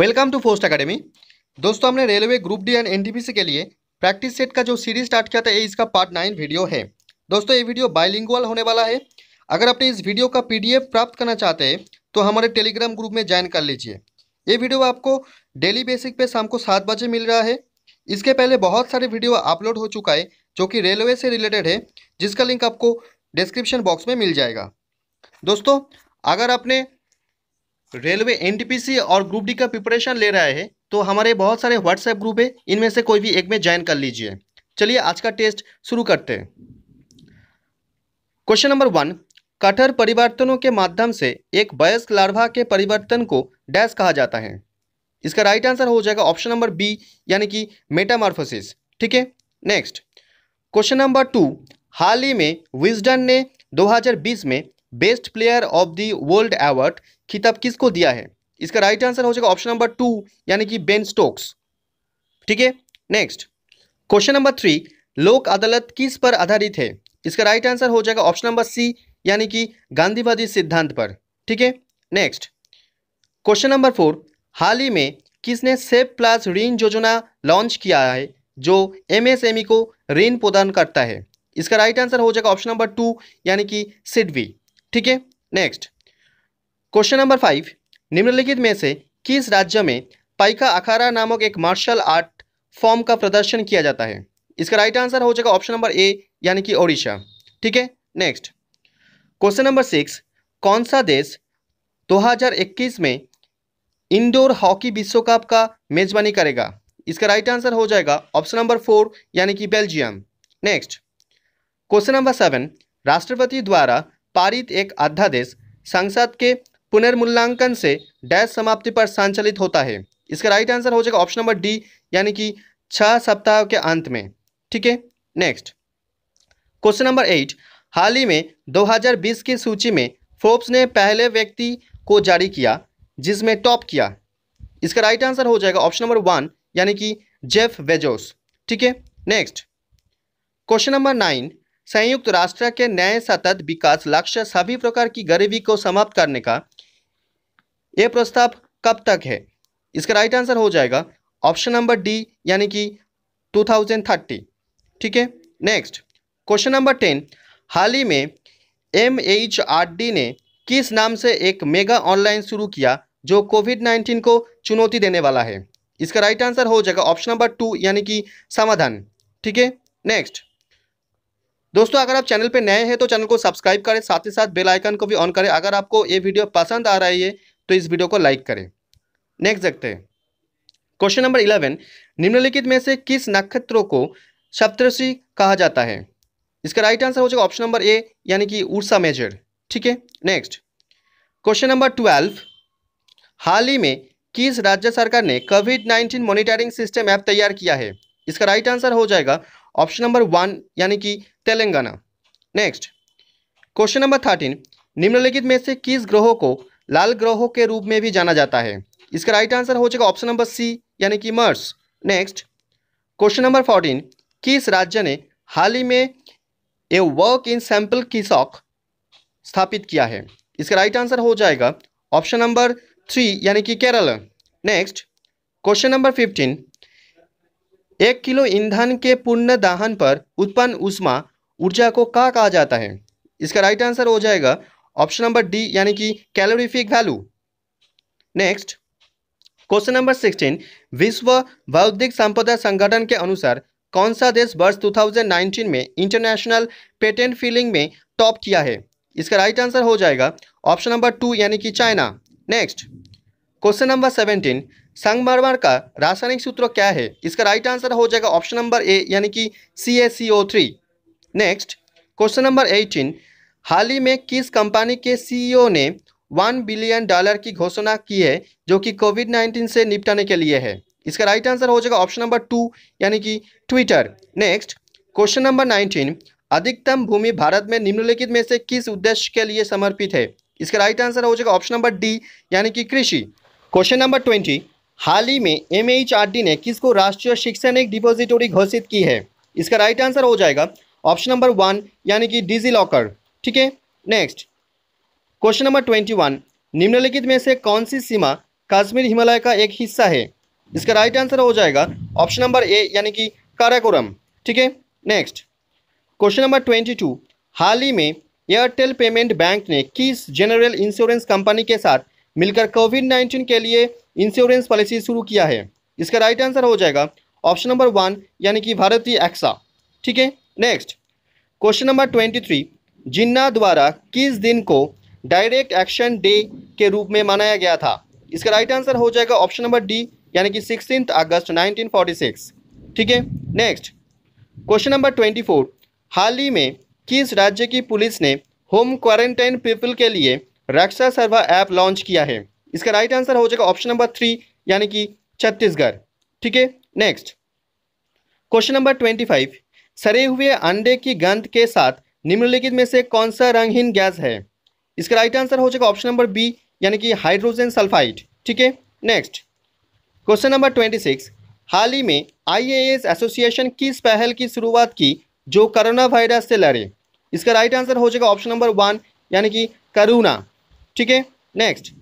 Welcome to फोस्ट academy दोस्तों, हमने railway group D and NTPC के लिए प्रैक्टिस सेट का जो सीरीज़ स्टार्ट किया था, ये इसका पार्ट नाइन वीडियो है। दोस्तों, ये वीडियो बाइलिंगुअल होने वाला है। अगर आपने इस वीडियो का पीडीएफ प्राप्त करना चाहते हैं तो हमारे टेलीग्राम ग्रुप में ज्वाइन कर लीजिए। ये वीडियो आपको डेली बेसिक पे शाम को सात बजे मिल रहा है। इसके पहले बहुत सारे वीडियो अपलोड हो चुका है, जो कि रेलवे से रिलेटेड है, जिसका लिंक आपको डिस्क्रिप्शन बॉक्स में मिल जाएगा। दोस्तों, अगर आपने रेलवे एनटीपीसी और ग्रुप डी का प्रिपरेशन ले रहा है तो हमारे बहुत सारे व्हाट्सएप ग्रुप है, इनमें से कोई भी एक में ज्वाइन कर लीजिए। चलिए आज का टेस्ट शुरू करते हैं। क्वेश्चन नंबर वन कठोर परिवर्तनों के माध्यम से एक वयस्क लार्वा के परिवर्तन को डैश कहा जाता है। इसका राइट आंसर हो जाएगा ऑप्शन नंबर बी यानी कि मेटामार्फोसिस ठीक है? नेक्स्ट क्वेश्चन नंबर टू हाल ही में विजडन ने 2020 में best player of the world award खिताब किसको दिया है? इसका राइट आंसर हो जाएगा ऑप्शन नंबर टू यानी कि बेन स्टोक्स। ठीक है? नेक्स्ट क्वेश्चन नंबर थ्री लोक अदालत किस पर आधारित है? इसका राइट आंसर हो जाएगा ऑप्शन नंबर सी यानी कि गांधीवादी सिद्धांत पर। ठीक है? नेक्स्ट क्वेश्चन नंबर फोर हाल ही में किसने सेफ़ प्लस ऋण योजना लॉन्च किया है, जो एमएसएमई को ऋण प्रदान करता है? इसका राइट आंसर हो जाएगा ऑप्शन नंबर टू यानी कि सिडवी ठीक है? नेक्स्ट क्वेश्चन नंबर फाइव निम्नलिखित में से किस राज्य में पाइका अखाड़ा नामक एक मार्शल आर्ट फॉर्म का प्रदर्शन किया जाता है? इसका राइट आंसर हो जाएगा ऑप्शन नंबर ए यानी कि ओडिशा। ठीक है? नेक्स्ट क्वेश्चन नंबर सिक्स कौन सा देश 2021 में इंडोर हॉकी विश्व कप का मेजबानी करेगा? इसका राइट आंसर हो जाएगा ऑप्शन नंबर फोर यानी कि Belgium next question number seven राष्ट्रपति द्वारा पारित एक अध्यादेश संसद के पुनर्मूल्यांकन से डैश समाप्ति पर संचालित होता है। इसका राइट आंसर हो जाएगा ऑप्शन नंबर डी यानी कि छह सप्ताह के अंत में। ठीक है? नेक्स्ट क्वेश्चन नंबर एट हाल ही में 2020 की सूची में फोर्ब्स ने पहले व्यक्ति को जारी किया, जिसमें टॉप किया। इसका राइट आंसर हो जाएगा ऑप्शन नंबर वन यानी कि जेफ वेजोस ठीक है? नेक्स्ट क्वेश्चन नंबर नाइन संयुक्त राष्ट्र के नए सतत विकास लक्ष्य सभी प्रकार की गरीबी को समाप्त करने का यह प्रस्ताव कब तक है? इसका राइट आंसर हो जाएगा ऑप्शन नंबर डी यानी कि 2030 ठीक है? नेक्स्ट क्वेश्चन नंबर टेन हाल ही में एम एच आर डी ने किस नाम से एक मेगा ऑनलाइन शुरू किया जो कोविड नाइन्टीन को चुनौती देने वाला है? इसका राइट आंसर हो जाएगा ऑप्शन नंबर टू यानी कि समाधान। ठीक है? नेक्स्ट दोस्तों, अगर आप चैनल पे नए हैं तो चैनल को सब्सक्राइब करें, साथ ही साथ बेल आइकन को भी ऑन करें। अगर आपको ये वीडियो पसंद आ रही है तो इस वीडियो को लाइक करें। नेक्स्ट देखते हैं। क्वेश्चन नंबर इलेवन, निम्नलिखित में से किस नक्षत्रों को सप्तऋषि कहा जाता है? इसका राइट आंसर हो जाएगा ऑप्शन नंबर ए यानी कि उर्सा मेजर। ठीक है? नेक्स्ट क्वेश्चन नंबर ट्वेल्व हाल ही में किस राज्य सरकार ने Covid nineteen monitoring system app तैयार किया है? इसका राइट आंसर हो जाएगा ऑप्शन नंबर वन यानी कि Telangana. Next, question number thirteen, निम्नलिखित में से किस ग्रहों को लाल ग्रहों के रूप में भी जाना जाता है? इसका राइट आंसर हो जाएगा ऑप्शन नंबर सी यानी कि MERS next question number fourteen किस राज्य ने हाल ही में ए वर्क इन सैंपल की सॉक स्थापित किया है? इसका राइट आंसर हो जाएगा ऑप्शन नंबर थ्री यानी कि Kerala. Next question number fifteen एक किलो ईंधन के पूर्ण दाहन पर उत्पन्न उष्मा ऊर्जा को क्या कहा जाता है? इसका राइट आंसर हो जाएगा ऑप्शन नंबर डी यानी कि calorific value next question number sixteen विश्व बौद्धिक संपदा संगठन के अनुसार कौन सा देश वर्ष 2019 में इंटरनेशनल पेटेंट फीलिंग में टॉप किया है? इसका राइट आंसर हो जाएगा ऑप्शन नंबर टू यानी कि China next question number seventeen संगमरमर का रासायनिक सूत्र क्या है इसका राइट आंसर हो जाएगा ऑप्शन नंबर ए यानी कि C A C O three next question number eighteen हाल ही में किस कंपनी के सीईओ ने वन बिलियन डॉलर की घोषणा की है जो कि कोविड नाइन्टीन से निपटाने के लिए है इसका राइट आंसर हो जाएगा ऑप्शन नंबर टू यानी कि Twitter next question number nineteen अधिकतम भूमि भारत में निम्नलिखित में से किस उद्देश्य के लिए समर्पित है इसका राइट आंसर हो जाएगा ऑप्शन नंबर डी यानी कि कृषि क्वेश्चन नंबर ट्वेंटी हाल ही में एमएचआरडी ने किसको राष्ट्रीय शैक्षणिक डिपोजिटोरी घोषित की है? इसका राइट आंसर हो जाएगा ऑप्शन नंबर वन यानी कि डिजी लॉकर ठीक है? Next question number twenty one निम्नलिखित में से कौन सी सीमा कश्मीर हिमालय का एक हिस्सा है? इसका राइट आंसर हो जाएगा ऑप्शन नंबर ए यानी कि काराकोरम। ठीक है? Next question number twenty two हाल ही में एयरटेल पेमेंट बैंक ने किस जनरल इंश्योरेंस कंपनी के साथ मिलकर कोविड नाइन्टीन के लिए इंश्योरेंस पॉलिसी शुरू किया है। इसका राइट आंसर हो जाएगा ऑप्शन नंबर वन यानी कि भारतीय एक्सा ठीक है? Next question number twenty three Jinnah द्वारा किस दिन को डायरेक्ट एक्शन डे के रूप में मनाया गया था? इसका राइट आंसर हो जाएगा ऑप्शन नंबर डी यानी कि सिक्सटीन अगस्त 1946 ठीक है? Next question number twenty four हाल ही में किस राज्य की पुलिस ने होम क्वारंटाइन पीपल के लिए रक्षा सर्वा ऐप लॉन्च किया है। इसका राइट आंसर हो जाएगा ऑप्शन नंबर थ्री यानी कि छत्तीसगढ़। ठीक है? Next question number twenty five सरे हुए अंडे की गंध के साथ निम्नलिखित में से कौन सा रंगहीन गैस है? इसका राइट आंसर हो जाएगा ऑप्शन नंबर बी यानी कि हाइड्रोजन सल्फाइड ठीक है? Next question number twenty six हाल ही में आईएएस एसोसिएशन किस पहल की शुरुआत की जो करोना वायरस से लड़े। इसका राइट आंसर हो जाएगा ऑप्शन नंबर वन यानी कि करुणा। ठीक है next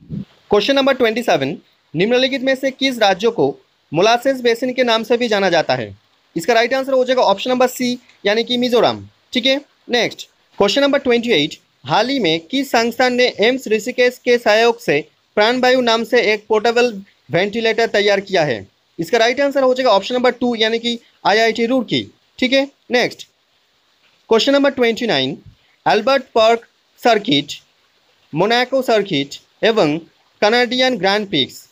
question number twenty seven निम्नलिखित में से किस राज्यों को मोलासेस बेसिन के नाम से भी जाना जाता है? इसका राइट आंसर हो जाएगा ऑप्शन नंबर सी यानी कि मिजोरम। ठीक है next question number twenty eight हाल ही में किस संस्थान ने एम्स ऋषिकेश के सहयोग से प्राणवायु नाम से एक पोर्टेबल वेंटिलेटर तैयार किया है? इसका राइट आंसर हो जाएगा ऑप्शन नंबर टू यानी कि आईआईटी रुड़की ठीक है next question number twenty nine Albert Park circuit Monaco circuit एवं कनाडियन ग्रैंड पिक्स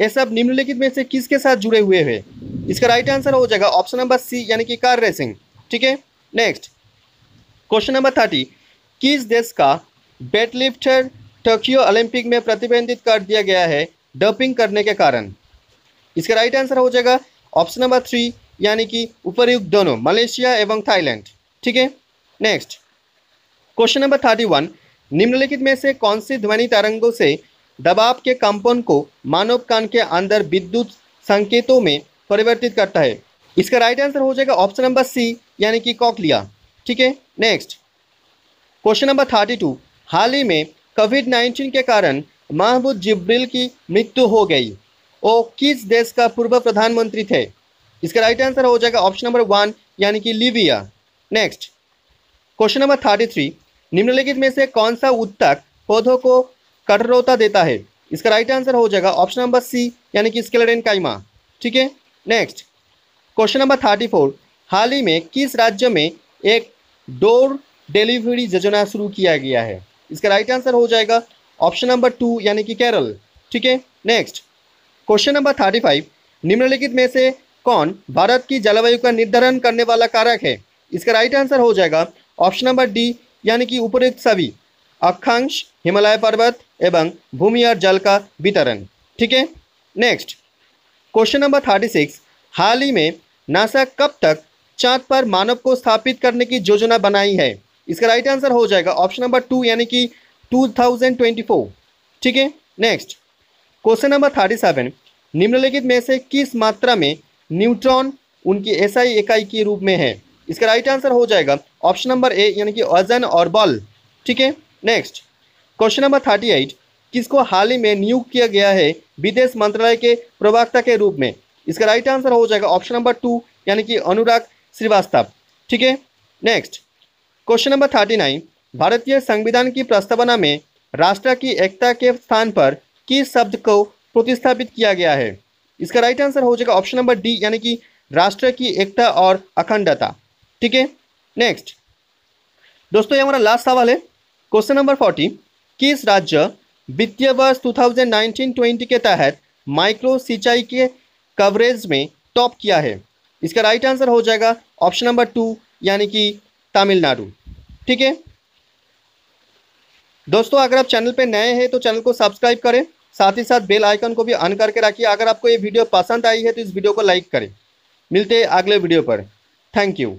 ये सब निम्नलिखित में से किसके साथ जुड़े हुए हैं? इसका राइट आंसर हो जाएगा ऑप्शन नंबर सी यानी कि कार रेसिंग ठीक है? नेक्स्ट क्वेश्चन नंबर थर्टी किस देश का बेट लिफ्टर टोक्यो ओलंपिक में प्रतिबंधित कर दिया गया है डपिंग करने के कारण? इसका राइट आंसर हो जाएगा ऑप्शन नंबर थ्री यानी कि उपरयुक्त दोनों मलेशिया एवं थाईलैंड ठीक है? Next question number thirty one निम्नलिखित में से कौन सी ध्वनि तरंगों से दबाव के कंपन को मानव कान के अंदर विद्युत संकेतों में परिवर्तित करता है? इसका राइट आंसर हो जाएगा ऑप्शन नंबर सी यानी कि कॉकलिया। ठीक है? Next question number thirty two हाल ही में कोविड नाइन्टीन के कारण महबूद जिब्रिल की मृत्यु हो गई। वो किस देश का पूर्व प्रधानमंत्री थे? इसका राइट आंसर हो जाएगा ऑप्शन नंबर वन यानी कि Libya. Next question number thirty three निम्नलिखित में से कौन सा उत्तक पौधों को कठोरता देता है? इसका राइट आंसर हो जाएगा ऑप्शन नंबर सी यानी कि स्केलेडन काइमा। ठीक है? Next question number thirty four हाल ही में किस राज्य में एक डोर डिलीवरी योजना शुरू किया गया है? इसका राइट आंसर हो जाएगा ऑप्शन नंबर टू यानी कि केरल। ठीक है? Next question number thirty five निम्नलिखित में से कौन भारत की जलवायु का निर्धारण करने वाला कारक है? इसका राइट आंसर हो जाएगा ऑप्शन नंबर डी यानी कि उपयुक्त सभी, अक्षांश, हिमालय पर्वत एवं भूमि और जल का वितरण। ठीक है? Next question number thirty six हाल ही में नासा कब तक चाँद पर मानव को स्थापित करने की योजना बनाई है? इसका राइट आंसर हो जाएगा ऑप्शन नंबर टू यानी कि 2024 ठीक है? Next question number thirty seven निम्नलिखित में से किस मात्रा में न्यूट्रॉन उनकी एसआई इकाई के रूप में है? इसका राइट आंसर हो जाएगा। ऑप्शन नंबर ए यानी कि वज़न और बल। ठीक है? Next question number thirty eight किसको हाल ही में नियुक्त किया गया है विदेश मंत्रालय के प्रवक्ता के रूप में? इसका राइट आंसर हो जाएगा ऑप्शन नंबर टू यानी कि अनुराग श्रीवास्तव। ठीक है? Next question number thirty nine भारतीय संविधान की प्रस्तावना में राष्ट्र की एकता के स्थान पर किस शब्द को प्रतिस्थापित किया गया है? इसका राइट आंसर हो जाएगा ऑप्शन नंबर डी यानी कि राष्ट्र की एकता और अखंडता। ठीक है? नेक्स्ट दोस्तों, ये हमारा लास्ट सवाल है। क्वेश्चन नंबर फोर्टी किस राज्य वित्तीय वर्ष 2019-20 के तहत माइक्रो सिंचाई के कवरेज में टॉप किया है? इसका राइट आंसर हो जाएगा ऑप्शन नंबर टू यानी कि तमिलनाडु। ठीक है? दोस्तों, अगर आप चैनल पे नए हैं तो चैनल को सब्सक्राइब करें। साथ ही साथ बेल आइकन को भी ऑन करके रखिए। अगर आपको ये वीडियो पसंद आई है तो इस वीडियो को लाइक करें। मिलते हैं अगले वीडियो पर। Thank you